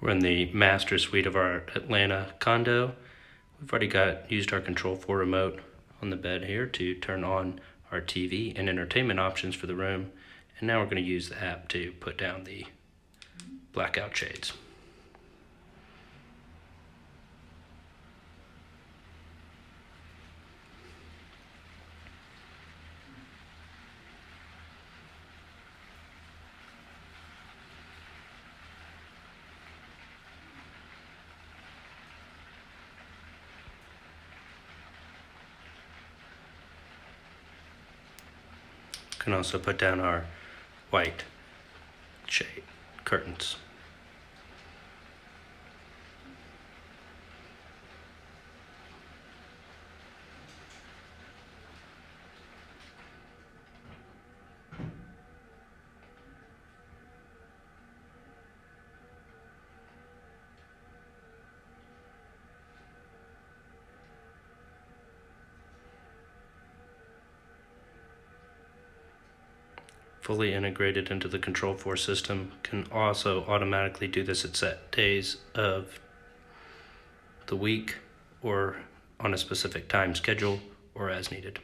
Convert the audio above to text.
We're in the master suite of our Atlanta condo. We've already got used our control 4 remote on the bed here to turn on our TV and entertainment options for the room. And now we're going to use the app to put down the blackout shades. Can also put down our white shade curtains. Fully integrated into the Control 4 system can also automatically do this at set days of the week or on a specific time schedule or as needed.